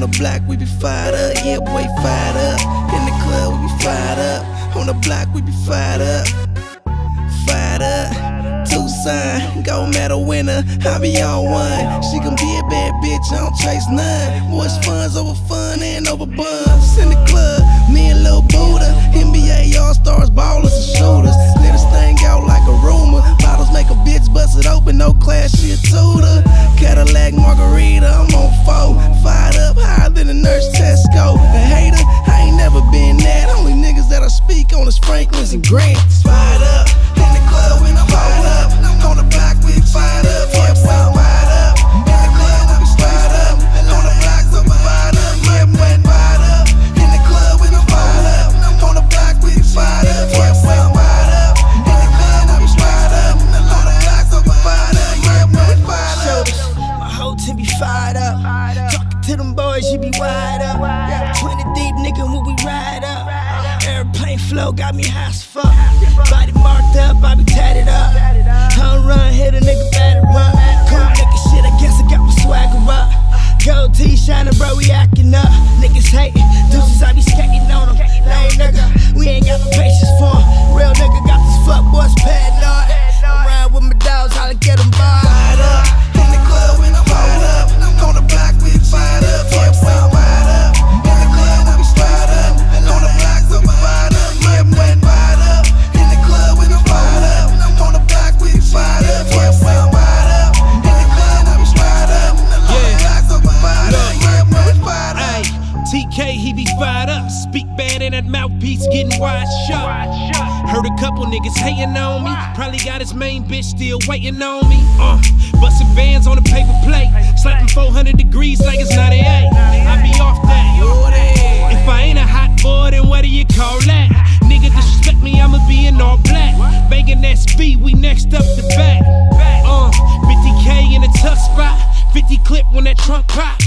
the block, we be fired up. Yeah, boy, fired up. In the club, we be fired up. On the block, we be fired up. Fired up. Tucson, gold medal winner. I be all one. She gon' be a bad bitch, I don't chase none. What's fun's over fun and over buns. On is Franklin's and Grants. Fired up in the club when I'm fired up. On the block, we fired up. Yeah, we fired up. In the club, we fired up. We fired up. My whole team be fired up. Talking to them boys, you be wide up. 20 deep, nigga, when we ride up. Airplane flow got me high as fuck. Body marked up, I be tatted up. Home run, hit a nigga batter run. Cool nigga shit, I guess I got my swagger up. Gold tee shining, bro, we acting up. Niggas hating, deuces, I be skating He be fired up. Speak bad in that mouthpiece, getting wide shot. Heard a couple niggas hating on me. Probably got his main bitch still waiting on me. Uh, busting bands on a paper plate. Slapping 400 degrees like it's 98. I be off that. If I ain't a hot boy, then what do you call that? Nigga disrespect me, I'ma be in all black. Bangin' that speed, we next up the back. Uh, 50K in a tough spot. 50 clip when that trunk pop.